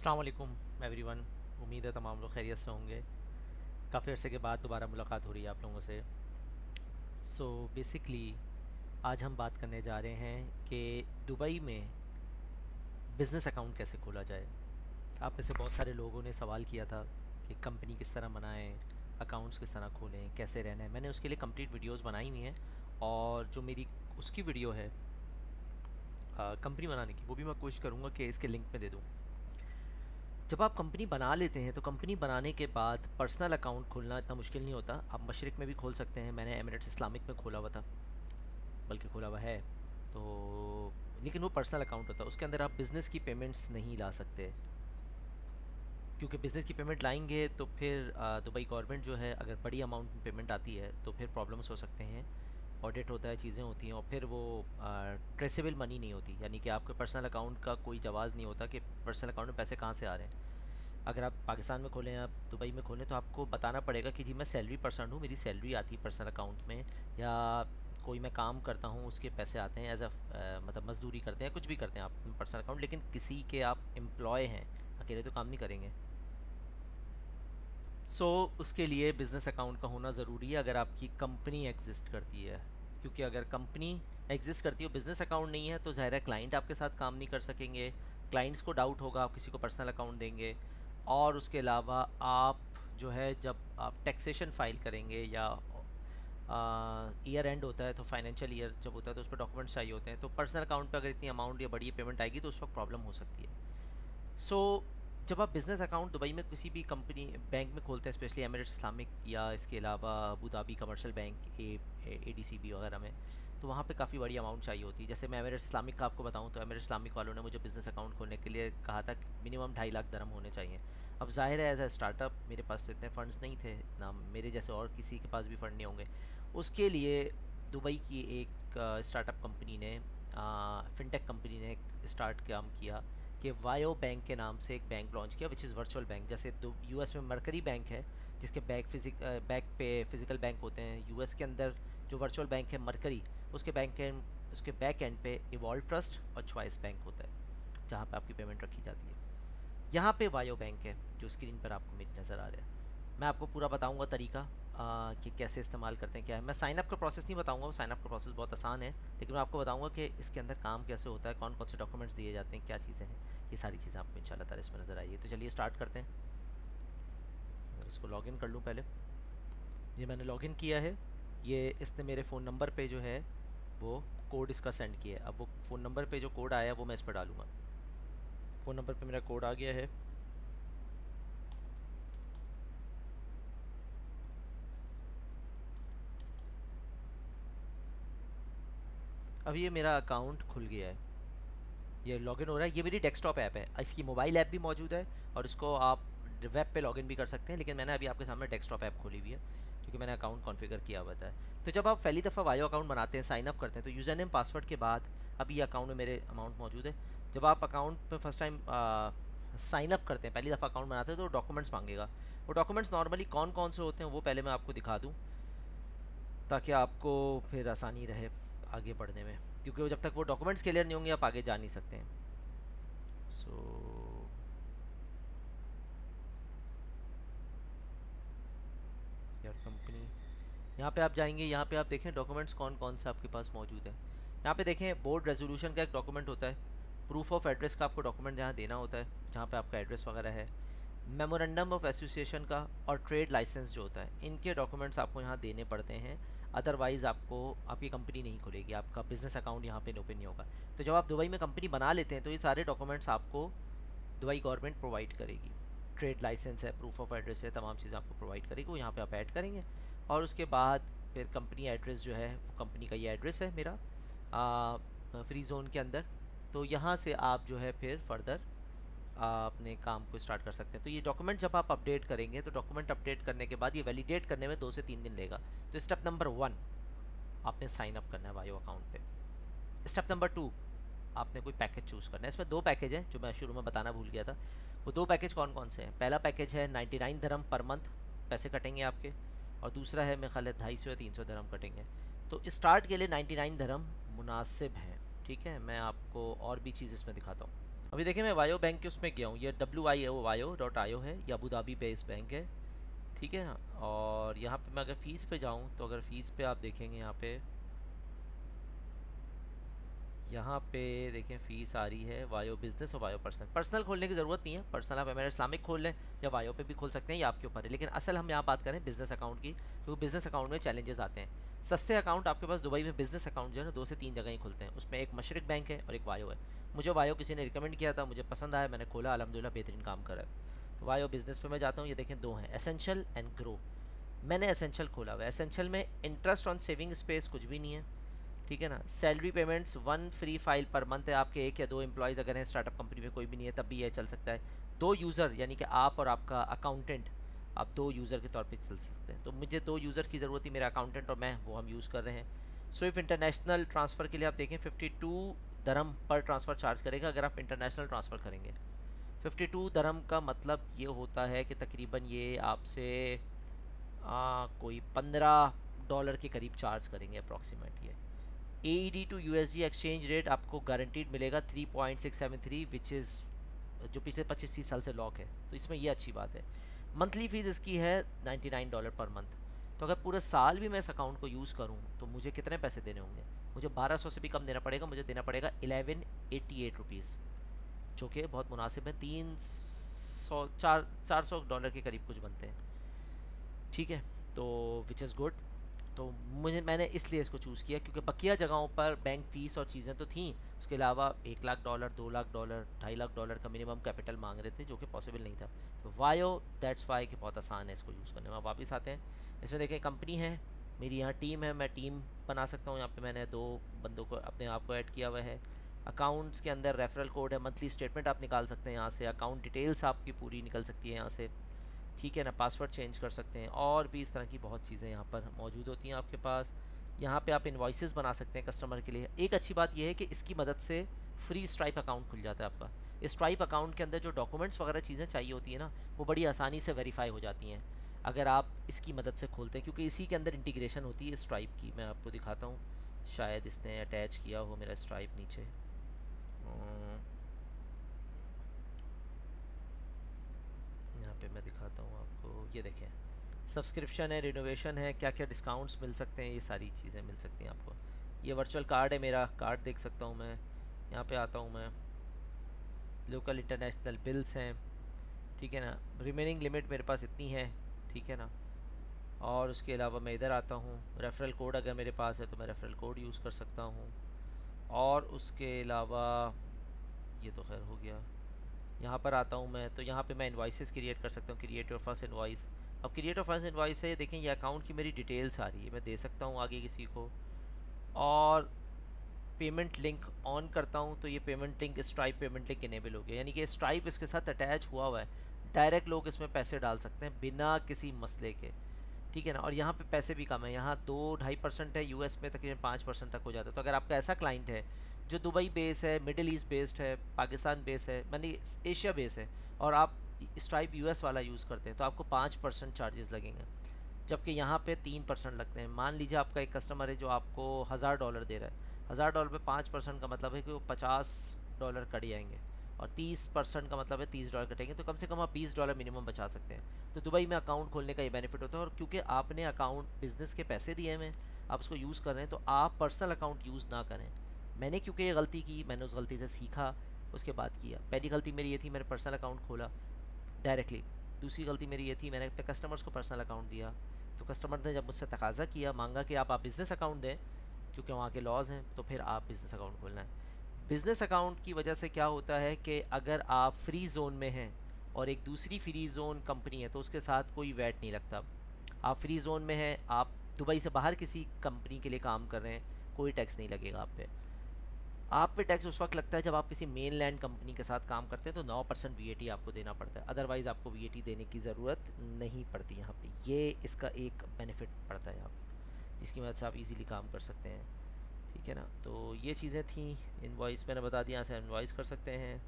अल्लाम every one उम्मीद है तमाम लोग खैरियत से होंगे। काफ़ी अर्से के बाद दोबारा मुलाकात हो रही है आप लोगों से। सो so, बेसिकली आज हम बात करने जा रहे हैं कि दुबई में बिज़नेस अकाउंट कैसे खोला जाए। आप में से बहुत सारे लोगों ने सवाल किया था कि कंपनी किस तरह बनाएँ अकाउंट्स किस तरह खोलें कैसे रहना है। मैंने उसके लिए कंप्लीट वीडियोस बनाई हुई हैं और जो मेरी उसकी वीडियो है कंपनी बनाने की वो भी मैं कोशिश करूँगा कि इसके लिंक में दे दूँ। जब आप कंपनी बना लेते हैं तो कंपनी बनाने के बाद पर्सनल अकाउंट खोलना इतना मुश्किल नहीं होता। आप मशरक़ में भी खोल सकते हैं। मैंने एमिरेट्स इस्लामिक में खोला हुआ था, बल्कि खोला हुआ है। तो लेकिन वो पर्सनल अकाउंट होता है। उसके अंदर आप बिज़नेस की पेमेंट्स नहीं ला सकते। क्योंकि बिज़नेस की पेमेंट लाएँगे तो फिर दुबई गवर्नमेंट जो है, अगर बड़ी अमाउंट में पेमेंट आती है तो फिर प्रॉब्लम्स हो सकते हैं। ऑडिट होता है, चीज़ें होती हैं और फिर वो ट्रेसेबल मनी नहीं होती। यानी कि आपके पर्सनल अकाउंट का कोई जवाज़ नहीं होता कि पर्सनल अकाउंट में पैसे कहाँ से आ रहे हैं। अगर आप पाकिस्तान में खोलें या दुबई में खोलें तो आपको बताना पड़ेगा कि जी, मैं सैलरी पर्सन हूँ, मेरी सैलरी आती है पर्सनल अकाउंट में या कोई मैं काम करता हूँ, उसके पैसे आते हैं एज अ मतलब मजदूरी करते हैं कुछ भी करते हैं आप पर्सनल अकाउंट लेकिन किसी के आप एम्प्लॉय हैं, अकेले तो काम नहीं करेंगे। सो so, उसके लिए बिज़नेस अकाउंट का होना ज़रूरी है अगर आपकी कंपनी एग्जिस्ट करती है। क्योंकि अगर कंपनी एग्जिस्ट करती है बिज़नेस अकाउंट नहीं है तो ज़ाहिर है क्लाइंट आपके साथ काम नहीं कर सकेंगे। क्लाइंट्स को डाउट होगा आप किसी को पर्सनल अकाउंट देंगे। और उसके अलावा आप जो है जब आप टैक्सेशन फ़ाइल करेंगे या ईयर एंड होता है तो फाइनेंशियल ईयर जब होता है तो उस पर डॉक्यूमेंट्स चाहिए होते हैं। तो पर्सनल अकाउंट पर अगर इतनी अमाउंट या बड़ी पेमेंट आएगी तो उस वक्त प्रॉब्लम हो सकती है। सो so, जब आप बिज़नेस अकाउंट दुबई में किसी भी कंपनी बैंक में खोलते हैं स्पेशली एमिरेट्स इस्लामिक या इसके अलावा Abu Dhabi commercial bank A A D C B वगैरह में तो वहाँ पे काफ़ी बड़ी अमाउंट चाहिए होती है। जैसे मैं एमिरेट्स इस्लामिक का आपको बताऊँ तो एमिरेट्स इस्लामिक वालों ने मुझे बिज़नेस अकाउंट खोलने के लिए कहा था कि मिनिमम ढाई लाख दरम होने चाहिए। अब ज़ाहिर है एज ए स्टार्टअप मेरे पास तो इतने फ़ंड्स नहीं थे, ना मेरे जैसे और किसी के पास भी फ़ंड नहीं होंगे। उसके लिए दुबई की एक स्टार्टअप कंपनी ने फिनटेक कंपनी ने स्टार्ट काम किया। कि वायो बैंक के नाम से एक बैंक लॉन्च किया विच इज़ वर्चुअल बैंक जैसे यूएस में मरकरी बैंक है, जिसके बैक फिजिक बैक पे फ़िज़िकल बैंक होते हैं। यूएस के अंदर जो वर्चुअल बैंक है मरकरी उसके बैंक के उसके बैक एंड पे इवॉल्व ट्रस्ट और चॉइस बैंक होता है, जहाँ पे आपकी पेमेंट रखी जाती है। यहाँ पे वायो बैंक है, जो स्क्रीन पर आपको मेरी नज़र आ रहा है। मैं आपको पूरा बताऊँगा तरीका। कि कैसे इस्तेमाल करते हैं, क्या है। मैं साइनअप का प्रोसेस नहीं बताऊँगा साइनअप का प्रोसेस बहुत आसान है, लेकिन मैं आपको बताऊँगा कि इसके अंदर काम कैसे होता है कौन कौन से डॉक्यूमेंट्स दिए जाते हैं, क्या चीज़ें हैं, ये सारी चीज़ें आपको इंशाल्लाह ताला इसमें नज़र आइए तो चलिए स्टार्ट करते हैं। इसको लॉगिन कर लूँ पहले। ये मैंने लॉगिन किया है। ये इसने मेरे फ़ोन नंबर पर जो है, वो कोड इसका सेंड किया है। अब वो फ़ोन नंबर पर जो कोड आया, वो मैं इस पर डालूँगा। फ़ोन नंबर पर मेरा कोड आ गया है। अभी ये मेरा अकाउंट खुल गया है। ये लॉगिन हो रहा है। ये मेरी डेस्कटॉप ऐप है। इसकी मोबाइल ऐप भी मौजूद है और इसको आप वेब पे लॉगिन भी कर सकते हैं, लेकिन मैंने अभी आपके सामने डेस्कटॉप ऐप खोली हुई है, क्योंकि मैंने अकाउंट कॉन्फ़िगर किया हुआ था। तो जब आप पहली दफ़ा वायो अकाउंट बनाते हैं साइन अप करते हैं तो यूज़र नेम पासवर्ड के बाद अभी ये अकाउंट में मेरे अमाउंट मौजूद है। जब आप अकाउंट में फ़र्स्ट टाइम साइन अप करते हैं, पहली दफ़ा अकाउंट बनाते हैं तो डॉक्यूमेंट्स मांगेगा। वो डॉक्यूमेंट्स नॉर्मली कौन कौन से होते हैं, वो पहले मैं आपको दिखा दूँ, ताकि आपको फिर आसानी रहे। आगे बढ़ने में, क्योंकि जब तक वो डॉक्यूमेंट्स क्लियर नहीं होंगे, आप आगे जा नहीं सकते हैं। सो कंपनी यहाँ पे आप जाएँगे, यहाँ पे आप देखें डॉक्यूमेंट्स कौन कौन से आपके पास मौजूद है। यहाँ पे देखें बोर्ड रेजोल्यूशन का एक डॉक्यूमेंट होता है। प्रूफ ऑफ़ एड्रेस का आपको डॉक्यूमेंट यहाँ देना होता है, जहाँ पे आपका एड्रेस वगैरह है। मेमोरेंडम ऑफ़ एसोसिएशन का और ट्रेड लाइसेंस जो होता है, इनके डॉक्यूमेंट्स आपको यहाँ देने पड़ते हैं। अदरवाइज़ आपको, आपकी कंपनी नहीं खुलेगी। आपका बिज़नेस अकाउंट यहाँ पे ओपन नहीं होगा। तो जब आप दुबई में कंपनी बना लेते हैं तो ये सारे डॉक्यूमेंट्स आपको दुबई गवर्नमेंट प्रोवाइड करेगी। ट्रेड लाइसेंस है प्रूफ ऑफ़ एड्रेस है, तमाम चीज़ें आपको प्रोवाइड करेगी। वो यहाँ पर आप ऐड करेंगे। और उसके बाद फिर कंपनी एड्रेस जो है, वो कंपनी का ये एड्रेस है मेरा फ्री जोन के अंदर। तो यहाँ से आप जो है फिर फर्दर अपने काम को स्टार्ट कर सकते हैं। तो ये डॉक्यूमेंट जब आप अपडेट करेंगे तो डॉक्यूमेंट अपडेट करने के बाद ये वैलिडेट करने में दो से तीन दिन लेगा। तो स्टेप नंबर वन आपने साइन अप करना है वायो अकाउंट पे। स्टेप नंबर टू आपने कोई पैकेज चूज़ करना है। इसमें दो पैकेज हैं, जो मैं शुरू में बताना भूल गया था। वो दो पैकेज कौन कौन से हैं? पहला पैकेज है नाइन्टी नाइन धर्म पर मंथ पैसे कटेंगे आपके। और दूसरा है, मेरे ख्याल है ढाई सौ या तीन सौ धर्म कटेंगे। तो स्टार्ट के लिए नाइन्टी नाइन धर्म मुनासिब हैं, ठीक है? मैं आपको और भी चीज़ इसमें दिखाता हूँ। अभी देखिए मैं वायो बैंक के उसमें गया हूँ। ये W I O bio dot आयो है। ये अबू धाबी बेस्ड बैंक है। ठीक है? और यहाँ पे मैं अगर फ़ीस पे जाऊँ तो अगर फ़ीस पे आप देखेंगे यहाँ पे यहाँ पे देखें फ़ीस आ रही है वायो बिज़नेस और वायो पर्सनल पर्सनल खोलने की ज़रूरत नहीं है। पर्सनल आप एम इस्लामिक खोल लें या वायो पे भी खोल सकते हैं, ये आपके ऊपर है। लेकिन असल हम यहाँ बात करें बिज़नेस अकाउंट की, क्योंकि बिज़नेस अकाउंट में चैलेंजेस आते हैं। सस्ते अकाउंट आपके पास दुबई में बिज़नेस अकाउंट जो है ना, दो से तीन जगह ही खुलते हैं। उसमें एक मशरक बैंक है और एक वायो है। मुझे वायो किसी ने रिकमेंड किया था, मुझे पसंद आया, मैंने खोला अलहमदिल्ला बेहतरीन काम करा है। तो वायो बिज़नेस पर मैं जाता हूँ, ये देखें दो हैं एसेंशियल एंड ग्रो मैंने एसेंशियल खोला हुआ है। एसेंशियल में इंटरेस्ट ऑन सेविंग स्पेस कुछ भी नहीं है। ठीक है ना? Salary payments one free file per month है आपके एक या दो एम्प्लॉयज़ अगर हैं स्टार्टअप कंपनी में कोई भी नहीं है, तब भी ये चल सकता है। दो यूज़र यानी कि आप और आपका अकाउंटेंट आप दो यूज़र के तौर पे चल सकते हैं। तो मुझे दो यूज़र की ज़रूरत थी, मेरा अकाउंटेंट और मैं, वो हम यूज़ कर रहे हैं। स्विफ्ट इंटरनेशनल ट्रांसफ़र के लिए आप देखें 52 दरम पर ट्रांसफ़र चार्ज करेगा अगर आप इंटरनेशनल ट्रांसफ़र करेंगे। 52 दरम का मतलब ये होता है कि तकरीबन ये आपसे कोई 15 डॉलर के करीब चार्ज करेंगे अप्रॉक्सीमेट ये। A D to U exchange rate आपको गारंटीड मिलेगा थ्री पॉइंट विच इज़ जो पिछले पच्चीस तीस साल से लॉक है। तो इसमें ये अच्छी बात है। मंथली फ़ीस इसकी है ninety nine dollar per month तो अगर पूरे साल भी मैं इस अकाउंट को यूज़ करूँ तो मुझे कितने पैसे देने होंगे? मुझे 1200 से भी कम देना पड़ेगा, मुझे देना पड़ेगा एलेवन एट्टी एट रुपीज़ जो कि बहुत मुनासिब है। तीन सौ, चार चार सौ डॉलर के करीब कुछ बनते हैं। ठीक है? तो विच इज़ गुड तो मुझे, मैंने इसलिए इसको चूज़ किया क्योंकि बकिया जगहों पर बैंक फ़ीस और चीज़ें तो थी। उसके अलावा एक लाख डॉलर दो लाख डॉलर ढाई लाख डॉलर का मिनिमम कैपिटल मांग रहे थे जो कि पॉसिबल नहीं था। तो वायो दैट्स वाई कि बहुत आसान है इसको यूज़ करने में। वापस आते हैं। इसमें देखें कंपनी है, मेरी यहाँ टीम है, मैं टीम बना सकता हूँ। यहाँ पर मैंने दो बंदों को अपने आप को ऐड किया हुआ है। अकाउंट्स के अंदर रेफरल कोड है मंथली स्टेटमेंट आप निकाल सकते हैं यहाँ से। अकाउंट डिटेल्स आपकी पूरी निकल सकती है यहाँ से। ठीक है ना पासवर्ड चेंज कर सकते हैं और भी इस तरह की बहुत चीज़ें यहाँ पर मौजूद होती हैं आपके पास। यहाँ पे आप इन्वाइसेस बना सकते हैं कस्टमर के लिए। एक अच्छी बात यह है कि इसकी मदद से फ्री स्ट्राइप अकाउंट खुल जाता है आपका। स्ट्राइप अकाउंट के अंदर जो डॉक्यूमेंट्स वगैरह चीज़ें चाहिए होती है ना, वो बड़ी आसानी से वेरीफाई हो जाती हैं। अगर आप इसकी मदद से खोलते हैं, क्योंकि इसी के अंदर इंटीग्रेशन होती है स्ट्राइप की। मैं आपको दिखाता हूँ, शायद इसने अटैच किया हो मेरा स्ट्राइप नीचे यहाँ पे मैं दिखाता हूँ आपको। ये देखें सब्सक्रिप्शन है रिनोवेशन है क्या क्या डिस्काउंट्स मिल सकते हैं, ये सारी चीज़ें मिल सकती हैं आपको। ये वर्चुअल कार्ड है मेरा कार्ड देख सकता हूँ मैं। यहाँ पे आता हूँ मैं। लोकल इंटरनेशनल बिल्स हैं, ठीक है ना? रिमेनिंग लिमिट मेरे पास इतनी है, ठीक है ना? और उसके अलावा मैं इधर आता हूँ। रेफरल कोड अगर मेरे पास है तो मैं रेफरल कोड यूज़ कर सकता हूँ। और उसके अलावा, ये तो खैर हो गया। यहाँ पर आता हूँ मैं तो यहाँ पे मैं इन्वाइसेस क्रिएट कर सकता हूँ क्रिएट योर फ़र्स्ट इन्वाइस अब क्रिएट योर फ़र्स्ट इन्वाइस है, देखें, ये अकाउंट की मेरी डिटेल्स आ रही है, मैं दे सकता हूँ आगे किसी को। और पेमेंट लिंक ऑन करता हूँ तो ये payment link Stripe payment link enable हो गया। यानी कि स्ट्राइप इसके साथ अटैच हुआ हुआ है। डायरेक्ट लोग इसमें पैसे डाल सकते हैं, बिना किसी मसले के। ठीक है ना? और यहाँ पे पैसे भी कम है, यहाँ दो ढाई परसेंट है यूएस में तकरीबन पाँच परसेंट तक हो जाता है। तो अगर आपका ऐसा क्लाइंट है जो दुबई बेस है मिडिल ईस्ट बेस्ड है पाकिस्तान बेस है मैंने एशिया बेस है, और आप स्ट्राइप यूएस वाला यूज़ करते हैं तो आपको पाँच परसेंट चार्जेस लगेंगे। जबकि यहाँ पे तीन परसेंट लगते हैं। मान लीजिए आपका एक कस्टमर है जो आपको हज़ार डॉलर दे रहा है। हज़ार डॉलर पे पाँच परसेंट का मतलब है कि वो पचास डॉलर कट जाएँगे, और तीस परसेंट का मतलब है तीस डॉलर कटेंगे तो कम से कम आप बीस डॉलर मिनिमम बचा सकते हैं। तो दुबई में अकाउंट खोलने का ये बेनिफिट होता है, और क्योंकि आपने अकाउंट बिज़नेस के पैसे दिए हैं, आप उसको यूज़ कर रहे हैं तो आप पर्सनल अकाउंट यूज़ ना करें। मैंने क्योंकि ये गलती की? मैंने उस गलती से सीखा, उसके बाद किया। पहली गलती मेरी ये थी, मैंने पर्सनल अकाउंट खोला डायरेक्टली दूसरी गलती मेरी ये थी, मैंने अपने कस्टमर्स को पर्सनल अकाउंट दिया। तो कस्टमर ने जब मुझसे तकाजा किया, मांगा कि आप आप बिज़नेस अकाउंट दें, क्योंकि वहाँ के लॉज हैं तो फिर आप बिज़नेस अकाउंट खोलना है। बिज़नेस अकाउंट की वजह से क्या होता है कि अगर आप फ्री जोन में हैं और एक दूसरी फ्री जोन कंपनी है तो उसके साथ कोई वैट नहीं लगता। आप फ्री जोन में हैं, आप दुबई से बाहर किसी कंपनी के लिए काम कर रहे हैं, कोई टैक्स नहीं लगेगा आप पे। आप पे टैक्स उस वक्त लगता है जब आप किसी मेन लैंड कंपनी के साथ काम करते हैं तो नौ परसेंट वीएटी आपको देना पड़ता है। अदरवाइज़ आपको वीएटी देने की ज़रूरत नहीं पड़ती यहाँ पे। ये इसका एक बेनिफिट पड़ता है यहाँ पर जिसकी मदद से आप इजीली काम कर सकते हैं। ठीक है ना? तो ये चीज़ें थी। इनवॉइस मैंने बता दिया, यहाँ से इन्वाइस कर सकते हैं।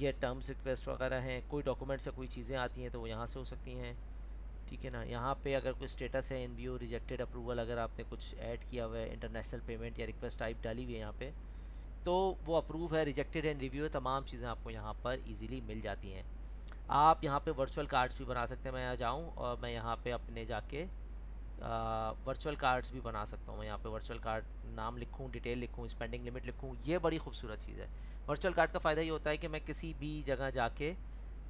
ये टर्म्स रिक्वेस्ट वगैरह हैं। कोई डॉक्यूमेंट्स या कोई चीज़ें आती हैं तो वो यहाँ से हो सकती हैं। ठीक है ना? यहाँ पे अगर कोई स्टेटस है इन व्यू रिजेक्टेड अप्रूवल अगर आपने कुछ ऐड किया हुआ है इंटरनेशनल पेमेंट या रिक्वेस्ट टाइप डाली हुई है यहाँ पे तो वो अप्रूव है रिजेक्टेड एंड रिव्यू है, तमाम चीज़ें आपको यहाँ पर ईजिली मिल जाती हैं। आप यहाँ पर वर्चुअल कार्ड्स भी बना सकते हैं, मैं यहाँ जाऊँ और मैं यहाँ पर अपने जाके वर्चुअल कार्ड्स भी बना सकता हूँ। मैं यहाँ पे वर्चुअल कार्ड नाम लिखूँ डिटेल लिखूँ स्पेंडिंग लिमिट लिखूँ, ये बड़ी खूबसूरत चीज़ है। वर्चुअल कार्ड का फ़ायदा ये होता है कि मैं किसी भी जगह जाके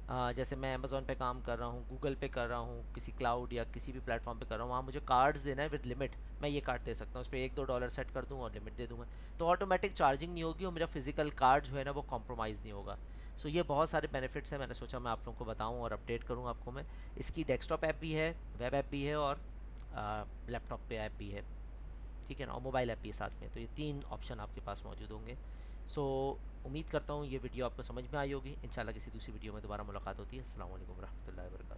जैसे मैं अमेज़ोन पे काम कर रहा हूँ गूगल पे कर रहा हूँ, किसी क्लाउड या किसी भी प्लेटफॉर्म पे कर रहा हूँ, वहाँ मुझे कार्ड्स देना है विद लिमिट मैं ये कार्ड दे सकता हूँ, उस पर एक दो डॉलर सेट कर दूँ और लिमिट दे दूँगा। तो ऑटोमेटिक चार्जिंग नहीं होगी और मेरा फ़िज़िकल कार्ड जो है ना वो कॉम्प्रोमाइज़ नहीं होगा। सो ये बहुत सारे बेनिफिट्स हैं, मैंने सोचा मैं आप लोगों को बताऊँ और अपडेट करूँ आपको मैं। इसकी डेस्कटॉप ऐप भी है वेब ऐप भी है और लैपटॉप पे ऐप भी है। ठीक है ना? और मोबाइल ऐप भी साथ में। तो ये तीन ऑप्शन आपके पास मौजूद होंगे। सो उम्मीद करता हूँ ये वीडियो आपको समझ में आई होगी। इंशाल्लाह किसी दूसरी वीडियो में दोबारा मुलाकात होती है। असल वरहमल वर्का